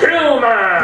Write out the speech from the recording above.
Kill man.